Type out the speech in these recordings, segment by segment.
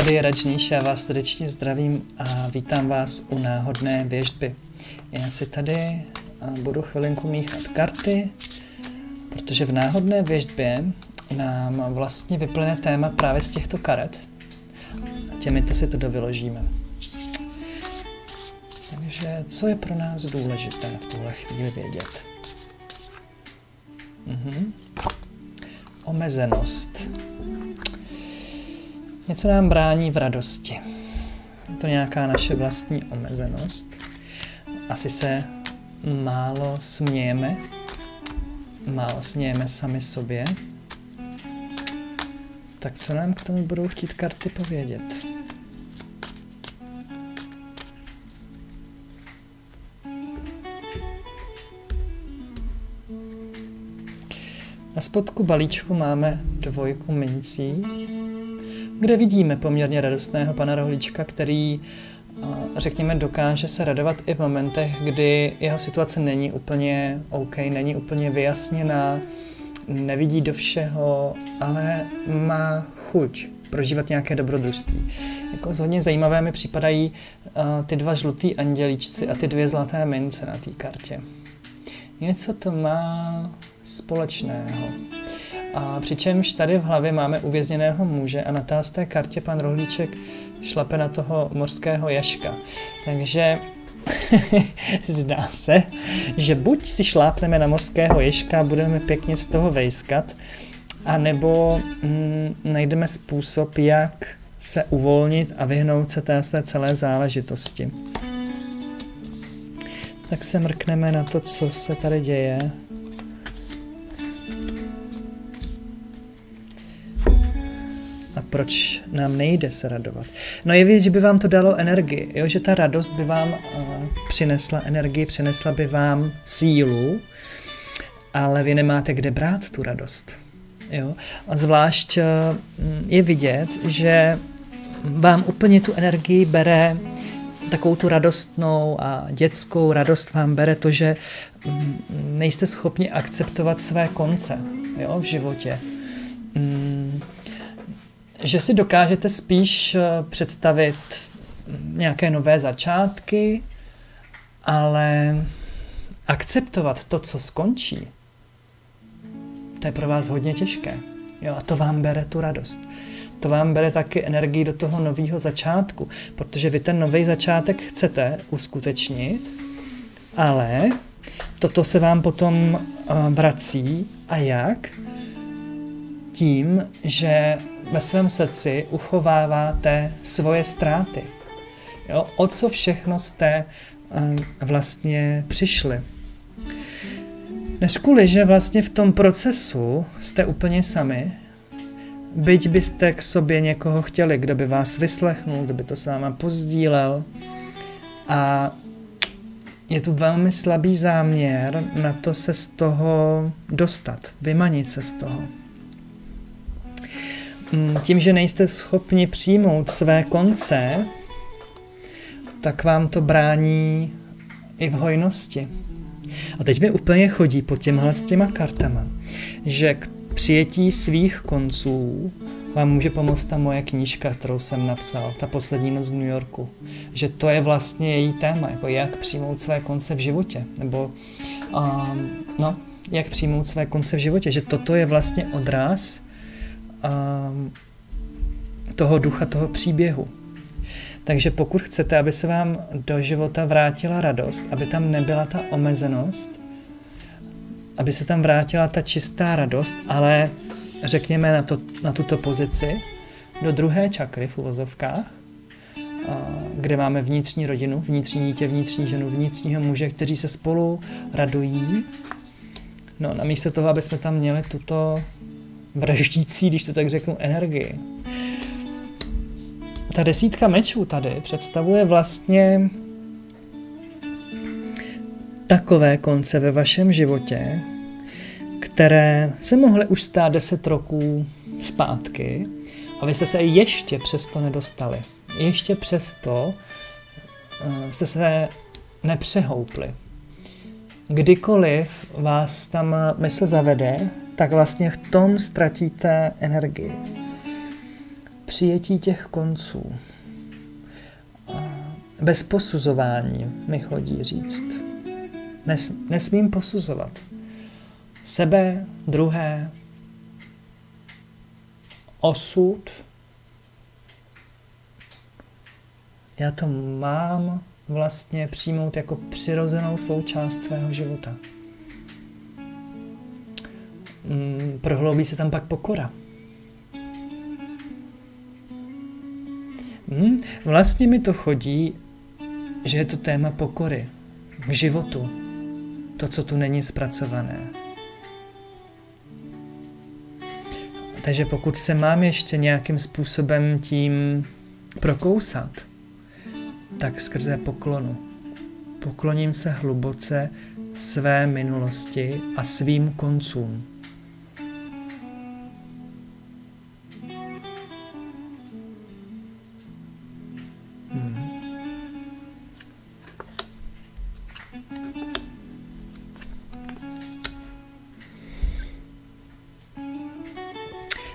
Tady je Radžníš, já vás srdečně zdravím a vítám vás u náhodné věžby. Já si tady budu chvilinku míchat karty, protože v náhodné věžbě nám vlastně vyplyne téma právě z těchto karet. Těmito si to dovyložíme. Takže co je pro nás důležité v tuhle chvíli vědět? Mhm. Omezenost. Něco nám brání v radosti. Je to nějaká naše vlastní omezenost. Asi se málo smějeme, málo smějeme sami sobě. Tak co nám k tomu budou chtít karty povědět? Na spodku balíčku máme dvojku mincí, kde vidíme poměrně radostného pana Rohlíčka, který, řekněme, dokáže se radovat i v momentech, kdy jeho situace není úplně OK, není úplně vyjasněná, nevidí do všeho, ale má chuť prožívat nějaké dobrodružství. Jako hodně zajímavé mi připadají ty dva žlutý andělíčci a ty dvě zlaté mince na té kartě. Něco to má společného. A přičemž tady v hlavě máme uvězněného muže a na té kartě pan Rohlíček šlape na toho morského jaška. Takže zdá se, že buď si šlápneme na morského ježka a budeme pěkně z toho vejskat, anebo mm, najdeme způsob, jak se uvolnit a vyhnout se té celé záležitosti. Tak se mrkneme na to, co se tady děje. Proč nám nejde se radovat. No je vidět, že by vám to dalo energii, jo? že ta radost by vám uh, přinesla energii, přinesla by vám sílu, ale vy nemáte kde brát tu radost. Jo? A zvlášť uh, je vidět, že vám úplně tu energii bere takovou tu radostnou a dětskou radost vám bere to, že mm, nejste schopni akceptovat své konce jo, v životě. Že si dokážete spíš eh, představit nějaké nové začátky, ale akceptovat to, co skončí, to je pro vás hodně těžké. Jo, a to vám bere tu radost. To vám bere taky energii do toho nového začátku, protože vy ten nový začátek chcete uskutečnit, ale toto se vám potom eh, vrací a jak? Tím, že ve svém srdci uchováváte svoje ztráty. Jo? O co všechno jste um, vlastně přišli. Než kvůli, že vlastně v tom procesu jste úplně sami, byť byste k sobě někoho chtěli, kdo by vás vyslechnul, kdo by to s váma pozdílel. A je tu velmi slabý záměr na to se z toho dostat, vymanit se z toho. Mm, tím, že nejste schopni přijmout své konce, tak vám to brání i v hojnosti. A teď mi úplně chodí po těmhle s těma kartama, že k přijetí svých konců vám může pomoct ta moje knížka, kterou jsem napsal, ta poslední noc v New Yorku. Že to je vlastně její téma, jako jak přijmout své konce v životě. Nebo um, no, jak přijmout své konce v životě. Že toto je vlastně odraz toho ducha, toho příběhu. Takže pokud chcete, aby se vám do života vrátila radost, aby tam nebyla ta omezenost, aby se tam vrátila ta čistá radost, ale řekněme na, to, na tuto pozici, do druhé čakry v uvozovkách, kde máme vnitřní rodinu, vnitřní dítě, vnitřní ženu, vnitřního muže, kteří se spolu radují. No, namísto toho, aby jsme tam měli tuto vraždící, když to tak řeknu, energii. Ta desítka mečů tady představuje vlastně takové konce ve vašem životě, které se mohly už stát deset roků zpátky a vy jste se ještě přesto nedostali. Ještě přesto uh, jste se nepřehoupli. Kdykoliv vás tam mysl zavede, tak vlastně v tom ztratíte energii. přijetí těch konců. Bez posuzování mi chodí říct. Nes, nesmím posuzovat. Sebe, druhé, osud. Já to mám vlastně přijmout jako přirozenou součást svého života. Mm, prohloubí se tam pak pokora. Hmm, vlastně mi to chodí, že je to téma pokory k životu. To, co tu není zpracované. Takže pokud se mám ještě nějakým způsobem tím prokousat, tak skrze poklonu. Pokloním se hluboce své minulosti a svým koncům.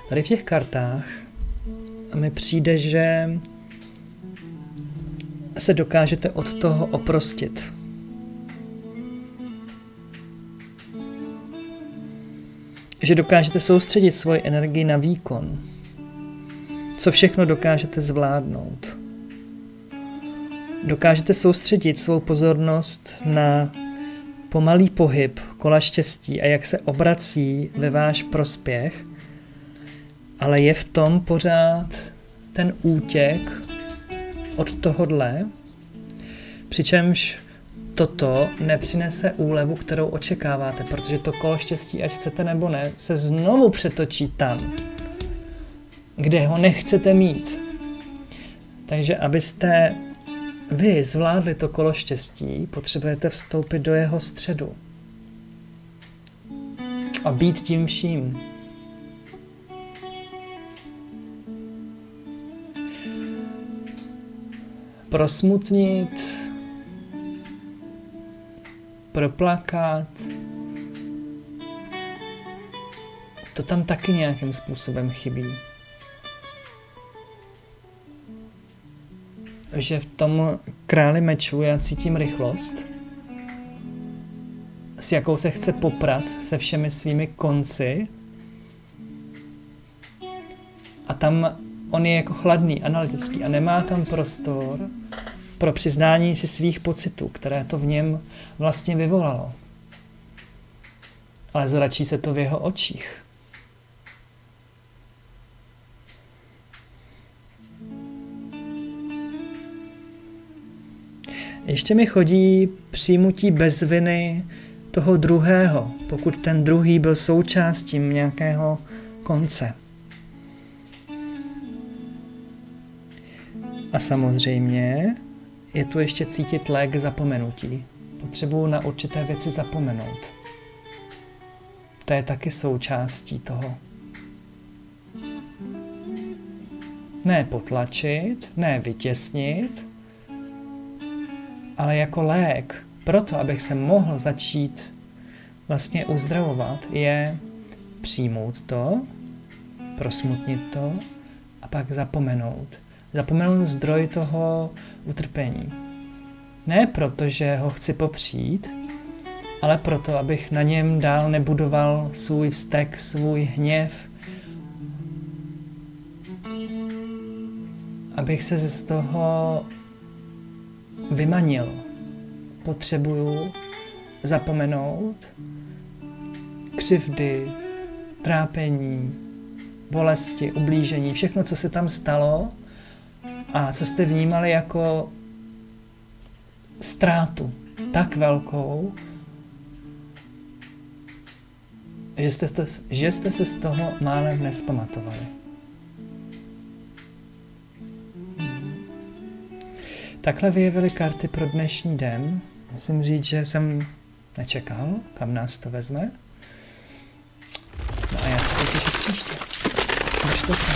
Tady v těch kartách mi přijde, že se dokážete od toho oprostit. Že dokážete soustředit svoji energii na výkon. Co všechno dokážete zvládnout. Dokážete soustředit svou pozornost na pomalý pohyb kola štěstí a jak se obrací ve váš prospěch – ale je v tom pořád ten útěk od tohodle, přičemž toto nepřinese úlevu, kterou očekáváte, protože to kolo štěstí, ať chcete nebo ne, se znovu přetočí tam, kde ho nechcete mít. Takže abyste vy zvládli to kolo štěstí, potřebujete vstoupit do jeho středu a být tím vším. prosmutnit, proplakat. To tam taky nějakým způsobem chybí. Že v tom králi mečů já cítím rychlost, s jakou se chce poprat se všemi svými konci. A tam on je jako chladný, analytický a nemá tam prostor pro přiznání si svých pocitů, které to v něm vlastně vyvolalo. Ale zračí se to v jeho očích. Ještě mi chodí přijmutí bez viny toho druhého, pokud ten druhý byl součástí nějakého konce. A samozřejmě je tu ještě cítit lék zapomenutí. Potřebuju na určité věci zapomenout. To je taky součástí toho. Ne potlačit, ne vytěsnit, ale jako lék, proto abych se mohl začít vlastně uzdravovat, je přijmout to, prosmutnit to a pak zapomenout zapomenout zdroj toho utrpení. Ne proto, že ho chci popřít, ale proto, abych na něm dál nebudoval svůj vztek, svůj hněv, abych se z toho vymanil. Potřebuju zapomenout křivdy, trápení, bolesti, ublížení, všechno, co se tam stalo, a co jste vnímali jako ztrátu tak velkou, že jste, že jste se z toho málem nespamatovali. Takhle vyjevily karty pro dnešní den. Musím říct, že jsem nečekal, kam nás to vezme. No a já se těším příště. Držte se.